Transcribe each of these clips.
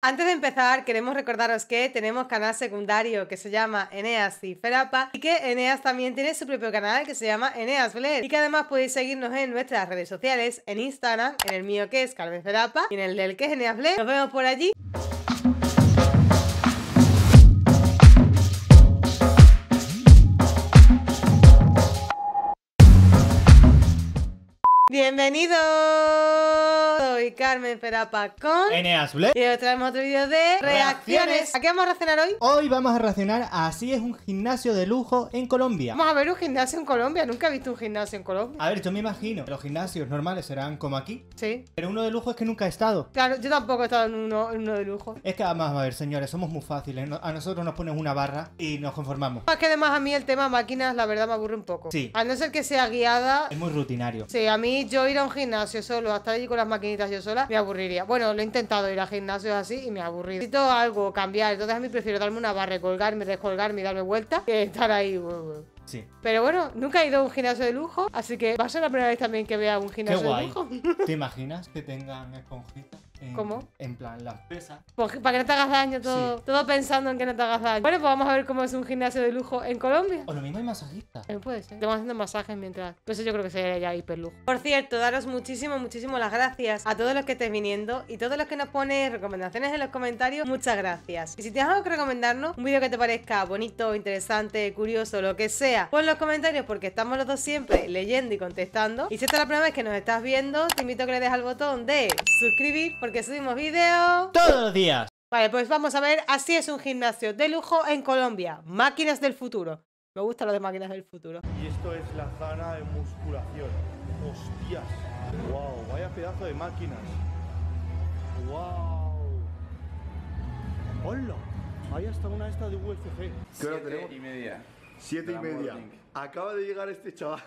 Antes de empezar, queremos recordaros que tenemos canal secundario que se llama Eneas y Ferapa y que Eneas también tiene su propio canal que se llama Eneas Bled y que además podéis seguirnos en nuestras redes sociales, en Instagram, en el mío que es Carmen Ferapa y en el del que es Eneas Bled. Nos vemos por allí. Bienvenidos. Soy Carmen Ferapa con Bled. y os traemos otro vídeo de reacciones. ¿A qué vamos a reaccionar hoy? Hoy vamos a reaccionar a Así es un gimnasio de lujo en Colombia. Vamos a ver un gimnasio en Colombia. Nunca he visto un gimnasio en Colombia. A ver, yo me imagino que los gimnasios normales serán como aquí, Sí. pero uno de lujo es que nunca he estado. Claro, yo tampoco he estado en uno, en uno de lujo. Es que vamos a ver, señores, somos muy fáciles. A nosotros nos ponen una barra y nos conformamos. Más que además a mí el tema máquinas, la verdad, me aburre un poco. Sí. A no ser que sea guiada. Es muy rutinario. Sí, a mí yo ir a un gimnasio solo, hasta allí con las maquinitas yo sola, me aburriría. Bueno, lo he intentado ir a gimnasios así y me ha aburrido. Necesito algo, cambiar. Entonces a mí prefiero darme una barra, colgarme, descolgarme y darme vuelta que estar ahí. Sí. Pero bueno, nunca he ido a un gimnasio de lujo, así que va a ser la primera vez también que vea un Qué gimnasio de guay. lujo. ¿Te imaginas que tengan esponjitas? En, ¿Cómo? En plan, las pesas. Pues, para que no te hagas daño, todo, Sí. todo pensando en que no te hagas daño. Bueno, pues vamos a ver cómo es un gimnasio de lujo en Colombia. O lo mismo hay masajistas. También puede ser. Estamos haciendo masajes mientras. Pues eso yo creo que sería ya hiperlujo. Por cierto, daros muchísimo, muchísimo las gracias a todos los que estéis viniendo y todos los que nos ponéis recomendaciones en los comentarios. Muchas gracias. Y si tienes algo que recomendarnos, un vídeo que te parezca bonito, interesante, curioso, lo que sea, pon en los comentarios porque estamos los dos siempre leyendo y contestando. Y si esta es la primera vez que nos estás viendo, te invito a que le des al botón de suscribir porque subimos vídeos. Todos los días. Vale, pues vamos a ver, así es un gimnasio de lujo en Colombia. Máquinas del futuro. Me gusta lo de máquinas del futuro. Y esto es la zona de musculación. Hostias. Wow, vaya pedazo de máquinas. Wow. Hola. Ahí hasta una esta de UFC. ¿Qué hora tenemos? y media. Siete y media. Acaba de llegar este chaval.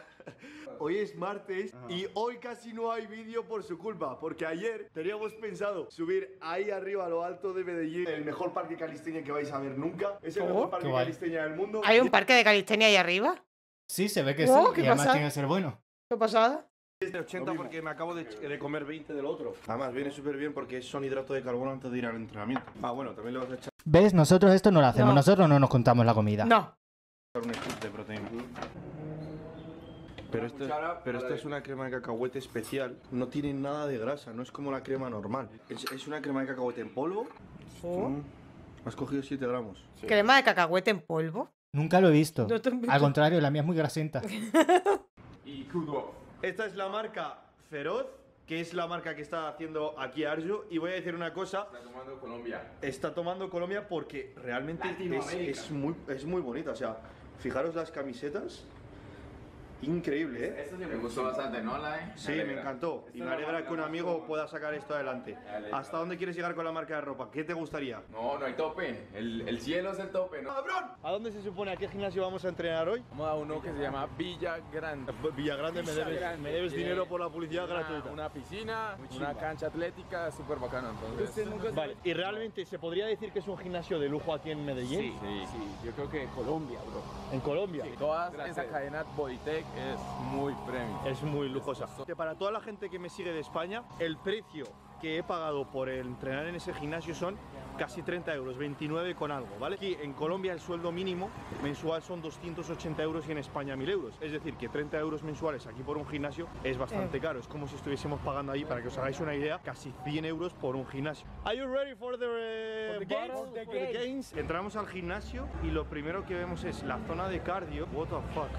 Hoy es martes y hoy casi no hay vídeo por su culpa, porque ayer teníamos pensado subir ahí arriba a lo alto de Medellín el mejor parque calistenia que vais a ver nunca. Es el mejor qué parque guay. calistenia del mundo. ¿Hay un parque de calistenia ahí arriba? Sí, se ve que sí. ¿qué Y además pasa? tiene que ser bueno. ¿Qué pasada? de 80 porque me acabo de, de comer 20 del otro. Además, viene súper bien porque son hidratos de carbono antes de ir al entrenamiento. Ah, bueno, también le vas a echar ¿Ves? Nosotros esto no lo hacemos. No. Nosotros no nos contamos la comida. No. un scoop de proteína. Pero, esto, cuchara pero esta de- es una crema de cacahuete especial. No tiene nada de grasa, no es como la crema normal. Es, es una crema de cacahuete en polvo. Oh. Mm. Has cogido 7 gramos. ¿Crema de cacahuete en polvo? Nunca lo he visto. No. Al contrario, la mía es muy grasenta. Y crudo. Esta es la marca Feroz, que es la marca que está haciendo aquí Arjo. Y voy a decir una cosa. Está tomando Colombia. Está tomando Colombia porque realmente es, es muy, es muy bonita. O sea, fijaros las camisetas. Increíble, ¿eh? Esto sí me gustó bastante, ¿no? La de- Sí, me encantó. Y me alegra que un amigo pueda sacar esto adelante. ¿Hasta dónde quieres llegar con la marca de ropa? ¿Qué te gustaría? No, no hay tope. El, el cielo es el tope, ¿no? ¡Cabrón! ¿A dónde se supone a qué gimnasio vamos a entrenar hoy? Vamos a uno que se llama Villa Grande. Villagrande, me debes, Grande. me debes dinero por la publicidad Una, gratuita. una piscina, una cancha atlética, súper bacano. Entonces, Vale, ¿y realmente se podría decir que es un gimnasio de lujo aquí en Medellín? Sí, sí, sí. Yo creo que Colombia, bro. ¿En Colombia? Toda esa cadena Bodytech es muy premium. Es muy lujosa. Que para toda la gente que me sigue de España, el precio que he pagado por entrenar en ese gimnasio son casi 30 euros, 29 con algo, ¿vale? Aquí en Colombia el sueldo mínimo mensual son 280 euros y en España 1000 euros. Es decir, que 30 euros mensuales aquí por un gimnasio es bastante caro. Es como si estuviésemos pagando ahí, para que os hagáis una idea, casi 100 euros por un gimnasio. Are you ready for the, eh, For the games? For the games? Entramos al gimnasio y lo primero que vemos es la zona de cardio. What the fuck.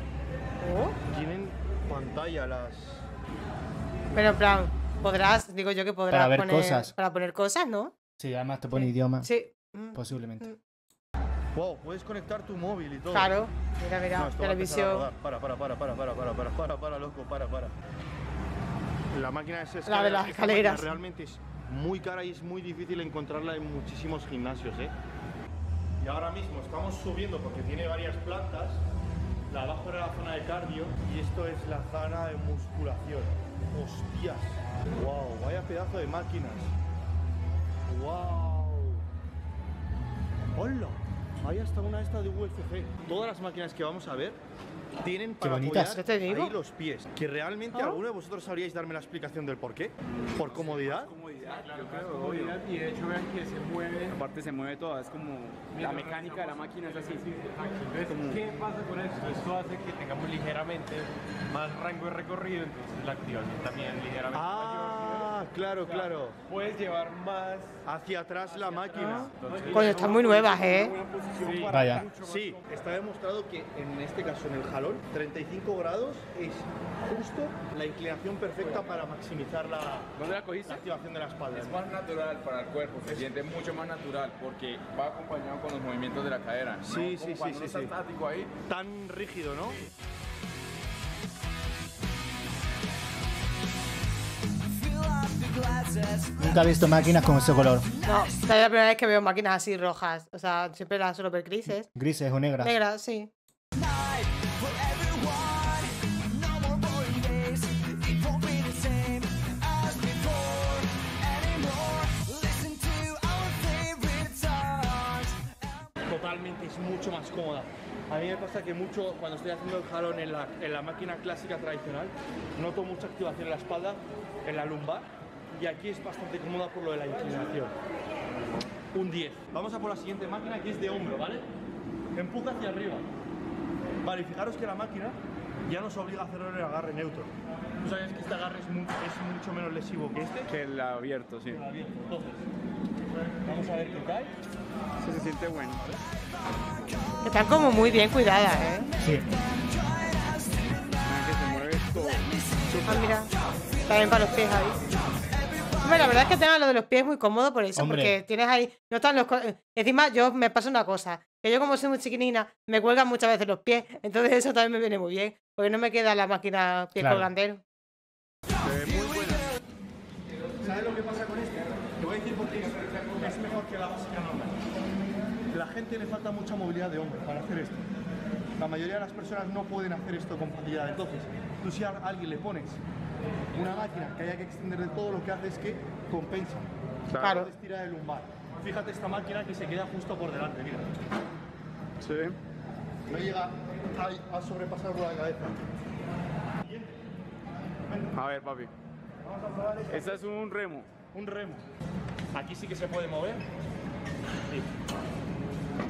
Oh. Tienen pantalla las... Pero en plan, podrás, digo yo que podrás Para ver poner. cosas. Para poner cosas, ¿no? Sí, además te pone idioma. Sí. Mm, Posiblemente. Wow, puedes conectar tu móvil y todo. Claro. Mira, mira, No, televisión. Para, para, para, para, para, para, para, para, para, loco, para, para. La máquina es La de las escaleras. realmente es muy cara y es muy difícil encontrarla en muchísimos gimnasios, ¿eh? Y ahora mismo estamos subiendo porque tiene varias plantas. La abajo era la zona de cardio y esto es la zona de musculación. Hostias. Wow, vaya pedazo de máquinas. Wow. Hola. Hay hasta una esta de UFC. Todas las máquinas que vamos a ver tienen para bonitas. apoyar ahí los pies. Que realmente Ah. alguno de vosotros sabríais darme la explicación del por qué. ¿Por comodidad? Yo creo, obvio. Y de hecho vean que se mueve. Aparte se mueve toda, es como la mecánica de la máquina es así. Entonces, ¿qué pasa con esto? Esto hace que tengamos ligeramente más rango de recorrido, entonces la activación también ligeramente Ah, claro, claro. mayor. Puedes llevar más. Hacia atrás la máquina. Coño, están muy nuevas, ¿eh? Vaya. Sí, está demostrado que en este caso, en el jalón, 35 grados es justo la inclinación perfecta para maximizar la, ¿Dónde la activación de la espalda. Es más natural para el cuerpo, se siente mucho más natural porque va acompañado con los movimientos de la cadera. ¿no? Sí, Como sí, sí, sí, sí. ahí, Tan rígido, ¿no? Nunca he visto máquinas con ese color. No, esta es la primera vez que veo máquinas así rojas. O sea, siempre las suelo ver grises. Grises o negras. Negras, sí. Totalmente, es mucho más cómoda. A mí me pasa que mucho, cuando estoy haciendo el jalón en la, en la máquina clásica tradicional, noto mucha activación en la espalda, en la lumbar, y aquí es bastante cómoda por lo de la inclinación. Un 10. Vamos a por la siguiente máquina que es de hombro, ¿vale? Empuja hacia arriba. Vale, y fijaros que la máquina ya nos obliga a hacer el agarre neutro. Tú sabes que este agarre es, mu- es mucho menos lesivo que este. Que el abierto, sí. Entonces, vamos a ver qué cae. Se siente bueno. Están como muy bien cuidadas, ¿eh? Sí. Mira que se mueve todo. Ah, mira. También para los pies ahí. Hombre, la verdad es que tengan lo de los pies muy cómodo por eso, Hombre. porque tienes ahí, no están los... co- Encima, yo me pasa una cosa, que yo como soy muy chiquinina, me cuelgan muchas veces los pies, entonces eso también me viene muy bien, porque no me queda la máquina pie Claro. colgandero. ¿Sabes lo que pasa con este? Te voy a decir por qué es, es mejor que la básica normal. La gente le falta mucha movilidad de hombro para hacer esto. La mayoría de las personas no pueden hacer esto con facilidad. Entonces, tú si a alguien le pones una máquina que haya que extender de todo, lo que hace es que compensa. Claro. Entonces tira el lumbar. Fíjate esta máquina que se queda justo por delante, mira. Sí. No llega a, a sobrepasar por la cabeza. A ver, papi. Vamos a probar esta. Es un remo. Un remo. Aquí sí que se puede mover. Sí.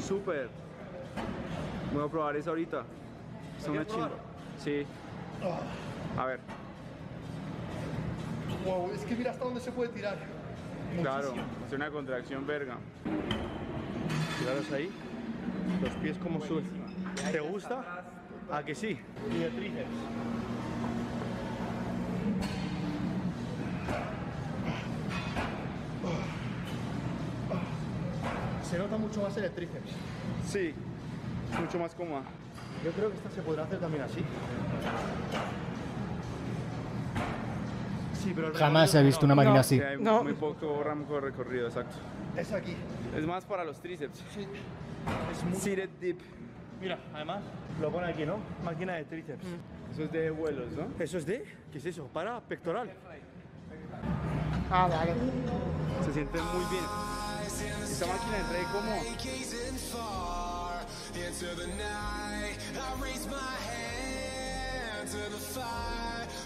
Súper. Voy a probar esa ahorita. Es una probar? Sí. A ver. Wow, es que mira hasta dónde se puede tirar. Claro. Es una contracción verga. Fijaros ahí, los pies como suben. ¿Te gusta? ¿A que sí? Y de tríceps. Se nota mucho más el tríceps. Sí. Mucho más cómoda. Yo creo que esta se podrá hacer también así. Sí, pero Jamás he recorrido visto una no. máquina No. así. Hay No. muy poco rango de recorrido, exacto. Es aquí. Es más para los tríceps. Es muy... Seated dip. Mira, además lo pone aquí, ¿no? Máquina de tríceps. Eso es de vuelos, ¿no? ¿Eso es de? ¿Qué es eso? Para pectoral. Ah, vale. Se siente muy bien. Esta máquina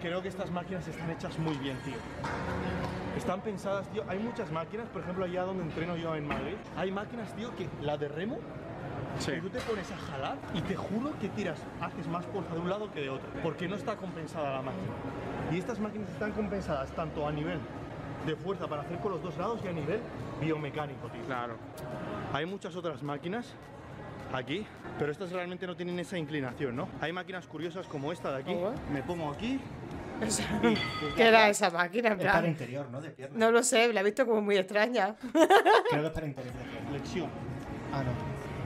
Creo que estas máquinas están hechas muy bien, tío. Están pensadas, tío. Hay muchas máquinas, por ejemplo, allá donde entreno yo en Madrid, hay máquinas, tío, que la de remo, Sí. que tú te pones a jalar y te juro que tiras, haces más fuerza de un lado que de otro, porque no está compensada la máquina. Y estas máquinas están compensadas tanto a nivel de fuerza para hacer con los dos lados y a nivel biomecánico, tío. Claro. Hay muchas otras máquinas aquí, pero estas realmente no tienen esa inclinación, ¿no? Hay máquinas curiosas como esta de aquí. Oh, ¿eh? Me pongo aquí. ¿Qué era esa máquina? En Es para plan? interior, ¿no? De pierna. No lo sé, la he visto como muy extraña. Creo que es para interior de pierna. Flexión. Ah, no.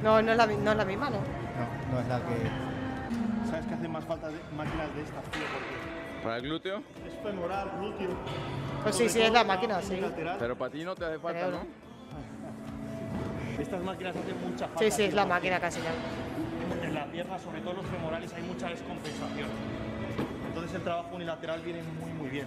No, no es la, no es la misma, ¿no? No, no es la que. ¿Sabes que hacen más falta de máquinas de estas, tío? Porque Para el glúteo. es femoral, glúteo. Pues sí, sí, es la máquina, sí. unilateral. Pero para ti no te hace falta, Creo, ¿no? Estas máquinas hacen mucha falta. Sí, sí, es la máquina casi ya. En la pierna, sobre todo en los femorales, hay mucha descompensación. Entonces el trabajo unilateral viene muy muy bien.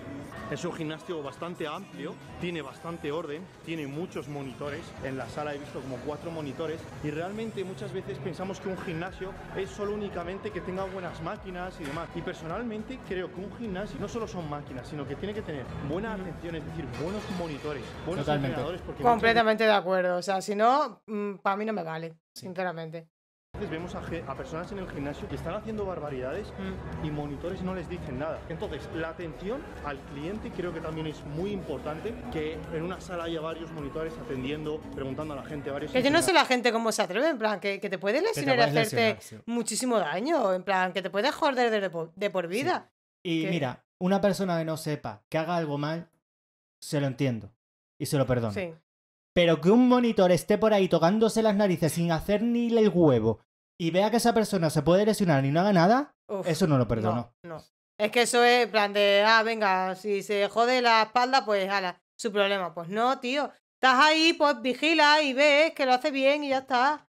Es un gimnasio bastante amplio, tiene bastante orden, tiene muchos monitores. En la sala he visto como cuatro monitores y realmente muchas veces pensamos que un gimnasio es solo únicamente que tenga buenas máquinas y demás. Y personalmente creo que un gimnasio no solo son máquinas, sino que tiene que tener buena atención, es decir, buenos monitores, buenos Totalmente. entrenadores. Porque muchas Completamente de acuerdo. O sea, si no, para mí no me vale, sinceramente. Veces vemos a, personas en el gimnasio que están haciendo barbaridades y monitores no les dicen nada. Entonces, la atención al cliente creo que también es muy importante, que en una sala haya varios monitores atendiendo, preguntando a la gente, varios... Que yo no sé la gente cómo se atreve, en plan, que, que te puede lesionar y hacerte lesionar, sí. muchísimo daño, en plan, que te puedes joder de, por- de por vida. Y mira, una persona que no sepa que haga algo mal, se lo entiendo. Y se lo perdono. Sí. Pero que un monitor esté por ahí tocándose las narices sin hacer ni el huevo y vea que esa persona se puede lesionar y no haga nada, Uf, eso no lo perdono. No, no. Es que eso es en plan de, ah, venga, si se jode la espalda, pues ala, su problema. Pues no, tío. Estás ahí, pues vigila y ves que lo hace bien y ya está.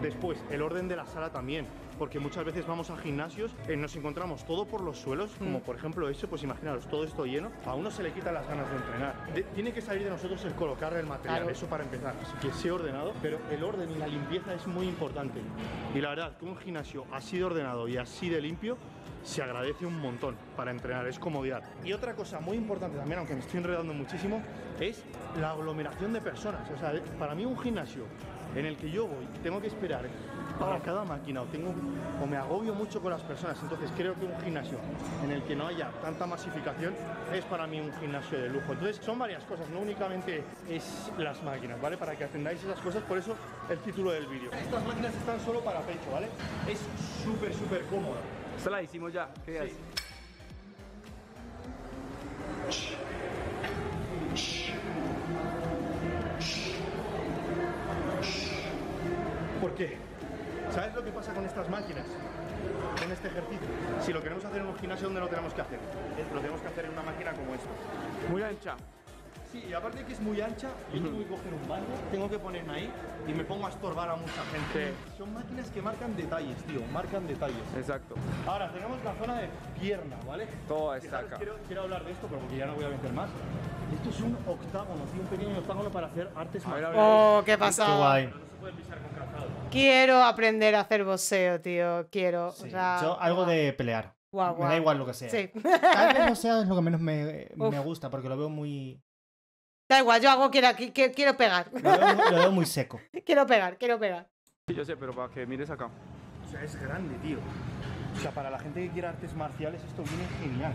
Después, el orden de la sala también, porque muchas veces vamos a gimnasios, eh, nos encontramos todo por los suelos, como Mm. por ejemplo eso, pues imaginaros, todo esto lleno, a uno se le quitan las ganas de entrenar. De- tiene que salir de nosotros el colocar el material, Claro. eso para empezar, así que sea ordenado, pero el orden y la limpieza es muy importante. Y la verdad, que un gimnasio así de ordenado y así de limpio, se agradece un montón para entrenar, es comodidad. Y otra cosa muy importante también, aunque me estoy enredando muchísimo, es la aglomeración de personas. O sea, para mí un gimnasio en el que yo voy, tengo que esperar para cada máquina o, tengo, o me agobio mucho con las personas. Entonces creo que un gimnasio en el que no haya tanta masificación es para mí un gimnasio de lujo. Entonces son varias cosas, no únicamente es las máquinas, ¿vale? Para que atendáis esas cosas, por eso el título del vídeo. Estas máquinas están solo para pecho, ¿vale? Es súper, súper cómoda. Esta la hicimos ya. ¿Qué haces? Estas máquinas? Con este ejercicio. Si lo queremos hacer en un gimnasio, ¿dónde lo tenemos que hacer? Lo tenemos que hacer en una máquina como esta. Muy ancha. Sí, y aparte que es muy ancha, yo tengo que coger un banco, tengo que ponerme ahí y me pongo a estorbar a mucha gente. Son máquinas que marcan detalles, tío, marcan detalles. Exacto. Ahora, tenemos la zona de pierna, ¿vale? Toda está Fijaros, acá. Quiero, quiero hablar de esto, pero porque ya no voy a meter más. Esto es un octágono, tío, un pequeño octágono para hacer artes marciales. Oh, qué Qué pasada. guay. No se puede pisar con. Quiero aprender a hacer boxeo, tío. Quiero. o Sí, sea, Yo algo guau. de pelear. Guau, Me da igual lo que sea. Sí. Tal vez sea es lo que menos me, me gusta, porque lo veo muy. Da igual, yo hago quiero, quiero, quiero pegar. Lo veo, lo veo muy seco. quiero pegar, quiero pegar. Sí, yo sé, pero para que mires acá. O sea, es grande, tío. O sea, para la gente que quiera artes marciales, esto viene genial.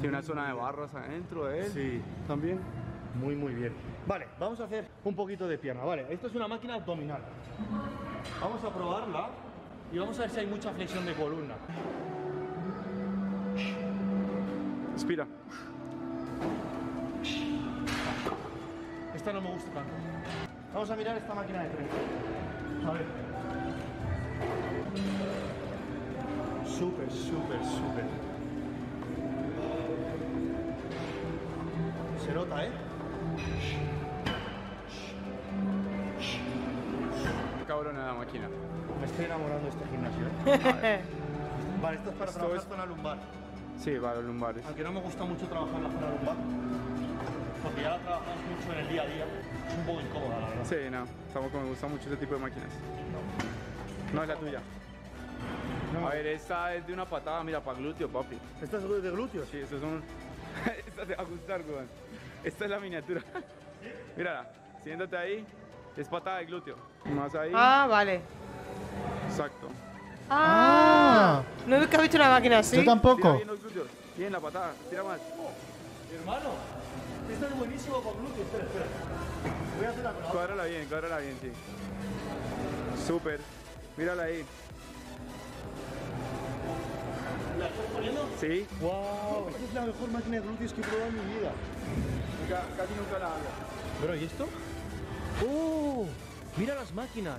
Tiene una zona de barras adentro de él. Sí. También. Muy, muy bien. Vale, vamos a hacer un poquito de pierna. Vale, esto es una máquina abdominal. Vamos a probarla y vamos a ver si hay mucha flexión de columna. Inspira. Esta no me gusta tanto. Vamos a mirar esta máquina de tren. A ver. Súper, súper, súper. Se nota, ¿eh? Qué cabrona la máquina. Me estoy enamorando de este gimnasio, ¿eh? Vale, esto es para Esto trabajar es- zona lumbar. Sí, para los lumbares. Aunque no me gusta mucho trabajar en la zona lumbar, porque ya la trabajamos mucho en el día a día, es un poco incómoda, la verdad. Sí, no. Tampoco me gusta mucho ese tipo de máquinas. No es la tuya. No. A ver, esta es de una patada, mira, para glúteo, papi. ¿Esta es de glúteos? Sí, estos son. esta te va a gustar, weón. Esta es la miniatura. Mírala, siéntate ahí, es patada de glúteo. Más ahí. Ah, vale. Exacto. Ah. No he visto una máquina así. Yo Tira tampoco. bien los glúteos. Bien la patada, tira más. Hermano, esta es buenísimo con glúteos. Espera, espera. Voy a hacer la prueba. Cuádrala bien, cuádrala bien, sí. Súper. Mírala ahí. ¿La estás poniendo? Sí. ¡Wow! Esta es la mejor máquina de glúteos que he probado en mi vida. Nunca- casi nunca la hago. Bro, ¿y esto? ¡Oh! Mira las máquinas.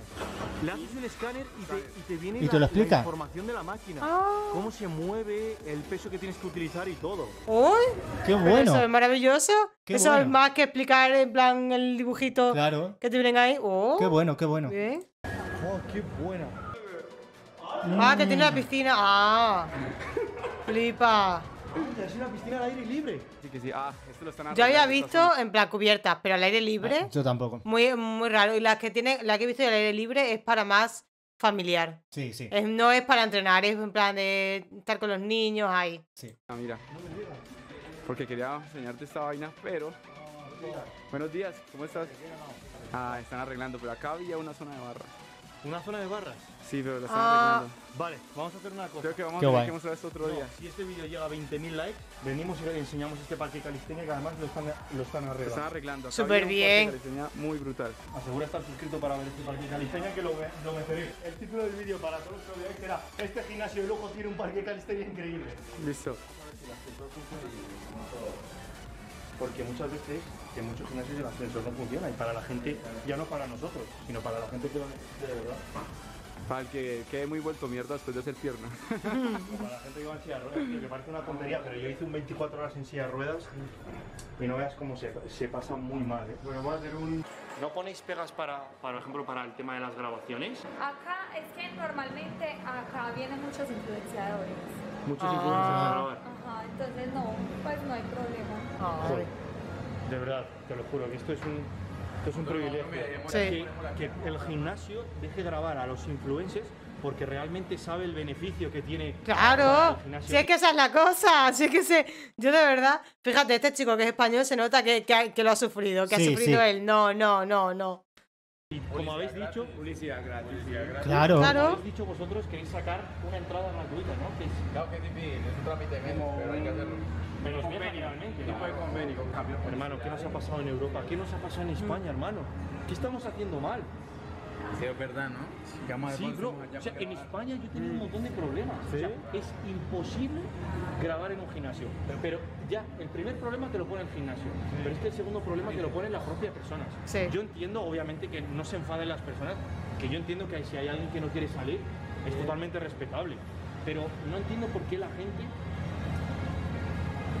Le haces un escáner y te, y te viene ¿Y la, te lo explica? la información de la máquina. Ah. Cómo se mueve, el peso que tienes que utilizar y todo. ¡Uy! ¡Qué Pero bueno! Eso es maravilloso. Qué eso es bueno. más que explicar en plan el dibujito Claro. que te vienen ahí. ¡Oh! Qué bueno, qué bueno. Bien. ¡Oh, qué buena! Ah, que tiene la piscina. Ah. Flipa. Es una piscina al aire libre. Sí que sí. Ah, esto lo están Yo había visto en plan cubiertas, pero al aire libre. Ah, Yo tampoco. Muy, muy raro. Y la que tiene, la que he visto al aire libre es para más familiar. Sí, sí. Es- no es para entrenar, es en plan de estar con los niños ahí. sí. Ah, mira. Porque quería enseñarte esta vaina, pero. Buenos días, ¿cómo estás? Ah, están arreglando, pero acá había una zona de barras. ¿Una zona de barras? Sí, pero lo están Ah. arreglando. Vale, vamos a hacer una cosa. Creo que vamos Qué a tener que mostrar esto otro día. Si este vídeo llega a 20.000 likes, venimos y le enseñamos este parque calistenia que además lo están, lo están Lo arreglando. están arreglando. Súper bien. Muy brutal. Asegura estar suscrito para ver este parque calistenia que lo, ve- lo. El título del vídeo para todos los que lo veáis será Este gimnasio de lujo tiene un parque calistenia increíble. Listo. Porque muchas veces que en muchos gimnasios el ascensor no funciona y para la gente, ya no para nosotros, sino para la gente que lo necesite de verdad. Para el que quede muy vuelto mierda después de hacer pierna. O para la gente que va en silla de ruedas, que parece una tontería, pero yo hice un 24 horas en silla de ruedas y no veas cómo se, se pasa muy mal. ¿eh? Bueno, voy a hacer un... ¿No ponéis pegas para, por ejemplo, para el tema de las grabaciones? Acá es que normalmente acá vienen muchos influenciadores. Muchos Ah. influencers a grabar. Ajá, entonces no, pues no hay problema. Joder, de verdad, te lo juro, que esto es un, esto es un privilegio. Sí. Que, que el gimnasio deje grabar a los influencers porque realmente sabe el beneficio que tiene Claro, si es que esa es la cosa, si es que se... Yo de verdad, fíjate, este chico que es español se nota que, que, que lo ha sufrido, que Sí, ha sufrido sí. él. No, no, no, no. Y como habéis dicho, Publicidad gratis. Claro. Claro. como habéis dicho vosotros, queréis sacar una entrada gratuita, ¿no? Que es Claro que es difícil, es un trámite menos, pero hay que hacerlo. Menos realmente. Tipo de convenio con cambio. Hermano, ¿qué nos ha pasado en Europa? ¿Qué nos ha pasado en España, hermano? ¿Qué estamos haciendo mal? Sí, es verdad, ¿no? Sí, bro. O sea, en España yo he tenido un montón de problemas. O sea, es imposible grabar en un gimnasio. Pero ya, el primer problema te lo pone el gimnasio. Pero es que el segundo problema te lo pone la propia persona. Sí. Yo entiendo, obviamente, que no se enfaden las personas, que yo entiendo que si hay alguien que no quiere salir, es totalmente respetable. Pero no entiendo por qué la gente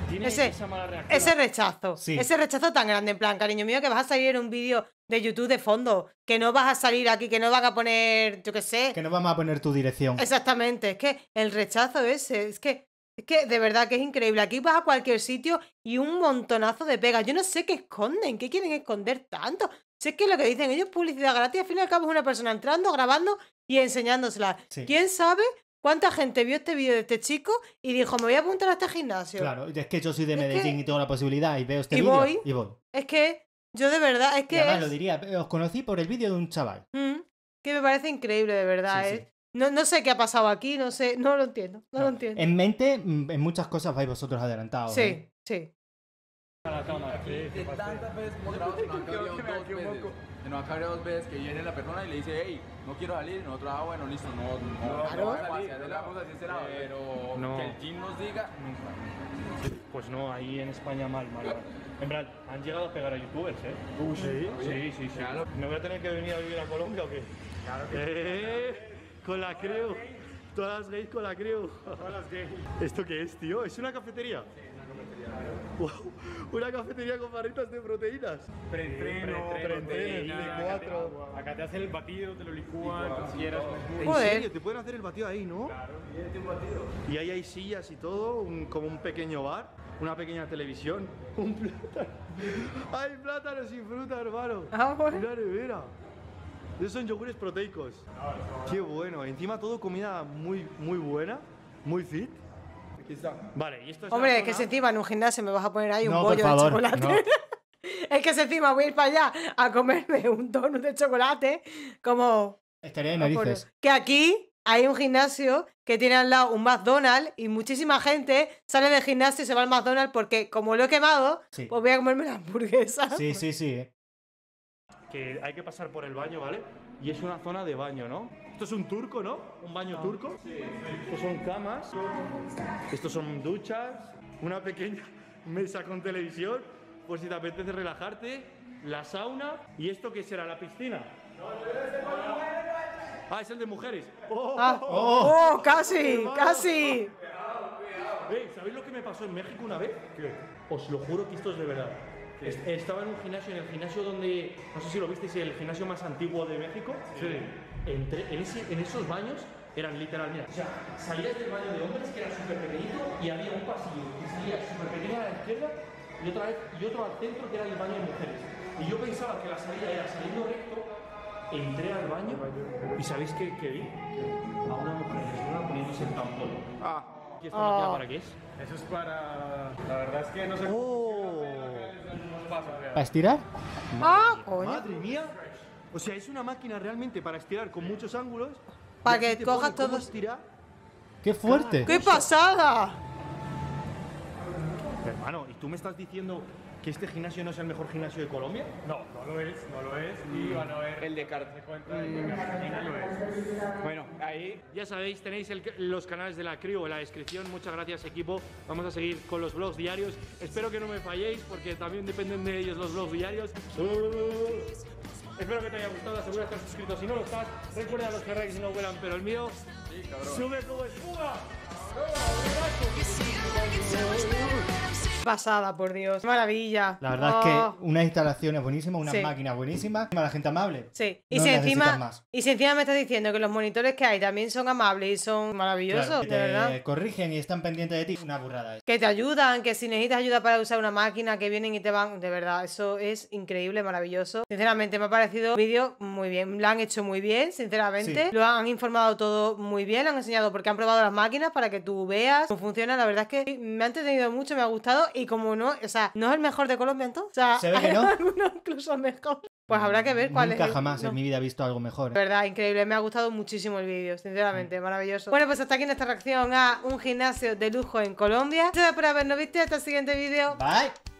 tiene Ese- esa mala reacción. Ese rechazo, Sí. ese rechazo tan grande, en plan, cariño mío, que vas a salir en un vídeo de YouTube de fondo, que no vas a salir aquí, que no van a poner, yo qué sé. Que no vamos a poner tu dirección. Exactamente, es que el rechazo ese, es que, es que de verdad que es increíble. Aquí vas a cualquier sitio y un montonazo de pegas. Yo no sé qué esconden, qué quieren esconder tanto. Si es que lo que dicen ellos es publicidad gratis, al fin y al cabo es una persona entrando, grabando y enseñándosela. Sí. ¿Quién sabe cuánta gente vio este vídeo de este chico y dijo, me voy a apuntar a este gimnasio? Claro, es que yo soy de Es que- Medellín y tengo la posibilidad y veo este vídeo y voy. Es que yo de verdad, es Y que además es- lo diría, os conocí por el vídeo de un chaval. Mm, que me parece increíble, de verdad. Sí, ¿eh? sí. No, no sé qué ha pasado aquí, no sé, no lo entiendo, no, lo entiendo. En mente, mm, en muchas cosas vais vosotros adelantados. ¿eh? Sí, sí. De tantas veces como grabamos, se nos ha cabreado dos veces. Se nos ha cabreado dos veces que viene la persona y le dice, hey, no quiero salir. Y nosotros, ah, bueno, listo, no, no, no, salir, de la cosa así será. Pero No. que el team nos diga, nunca. Pues no, ahí en España mal, mal, mal. En verdad, han llegado a pegar a youtubers, ¿eh? Uh, sí. Sí, sí, sí. Claro. ¿Me voy a tener que venir a vivir a Colombia o qué? Claro que ¡Eh! Con la creo. Todas las gays con la creo. Todas las gays. ¿Esto qué es, tío? ¿Es una cafetería? Sí, una cafetería. Wow, una cafetería con barritas de proteínas. Preentreno, Preentreno, proteína, L4. acá te- hacen el batido, te lo licúan, como quieras. ¿En Joder. serio? ¿Te pueden hacer el batido ahí, no? Claro, un batido. Y ahí hay sillas y todo, un- como un pequeño bar, una pequeña televisión, un plátano. Hay plátanos sin fruta, hermano. Ah, bueno. Una nevera. Esos son yogures proteicos. Qué bueno. Encima todo comida muy, muy buena, muy fit. Vale, y esto es Hombre, es que encima en un gimnasio me vas a poner ahí un No, por bollo favor, de chocolate. no. es que encima voy a ir para allá a comerme un donut de chocolate, como... Estaría de Ah, narices. Dios. Que aquí hay un gimnasio que tiene al lado un McDonald's y muchísima gente sale del gimnasio y se va al McDonald's porque como lo he quemado, Sí. pues voy a comerme la hamburguesa. Sí, sí, sí. eh. Que hay que pasar por el baño, ¿vale? Y es una zona de baño, ¿no? Esto es un turco, ¿no? Un baño turco. Estos son camas. Estos son duchas. Una pequeña mesa con televisión. Por si te apetece relajarte. la sauna y esto qué será, la piscina. Ah, es el de mujeres. Oh, Ah. ¡Oh, casi! ¡Casi! Eh, ¿Sabéis lo que me pasó en México una vez? Os lo juro que esto es de verdad. Es- Estaba en un gimnasio, en el gimnasio donde, no sé si lo visteis, el gimnasio más antiguo de México. Sí. En, ese- en esos baños eran literal, mira, o sea, salías del baño de hombres que era súper pequeñito y había un pasillo que salía súper pequeño a la izquierda y otra vez y otro al centro que era el baño de mujeres. Y yo pensaba que la salida era saliendo recto, entré al baño y ¿sabéis qué, qué vi? A una mujer desnuda poniéndose el tampón. Ah, ¿Y esta máquina Oh. para qué es? Eso es para. La verdad es que no sé. reales. ¿Para estirar? ¡Ah, coño! Madre mía. O sea, es una máquina realmente para estirar con muchos ángulos. Para que cojas estirar. ¡Qué fuerte! ¡Qué pasada! Hermano, ¿y tú me estás diciendo que este gimnasio no es el mejor gimnasio de Colombia? No, no lo es, no lo es. Y van a ver. el de Car- Se cuenta de que Cartagena lo es. Bueno, ahí Ya sabéis, tenéis el- los canales de la CRIO en la descripción. Muchas gracias, equipo. Vamos a seguir con los vlogs diarios. Espero que no me falléis, porque también dependen de ellos los vlogs diarios. Espero que te haya gustado. Asegura que estás suscrito. Si no lo estás, recuerda los que si no vuelan, pero el mío sube como espuma. Pasada, por Dios. Maravilla. La verdad es Oh. que unas instalaciones buenísimas, unas Sí. máquinas buenísimas, la gente amable. Sí, y No si encima más. y si encima me estás diciendo que los monitores que hay también son amables y son maravillosos, Claro, que de verdad. te corrigen y están pendientes de ti, una burrada. es. Que te ayudan, que si necesitas ayuda para usar una máquina, que vienen y te van, de verdad, eso es increíble, maravilloso. Sinceramente, me ha parecido un vídeo muy bien, lo han hecho muy bien, sinceramente. Sí. Lo han informado todo muy bien, lo han enseñado porque han probado las máquinas para que tú veas cómo funciona. La verdad es que me ha entretenido mucho, me ha gustado y como no, o sea, no es el mejor de Colombia entonces. O sea, Se ve que no. hay alguno incluso mejor. Pues habrá que ver cuál Nunca es. el- jamás no. en mi vida he visto algo mejor. Verdad, increíble. Me ha gustado muchísimo el vídeo, sinceramente, maravilloso. Bueno, pues hasta aquí nuestra reacción a un gimnasio de lujo en Colombia. Muchas gracias por habernos visto hasta el siguiente vídeo. Bye.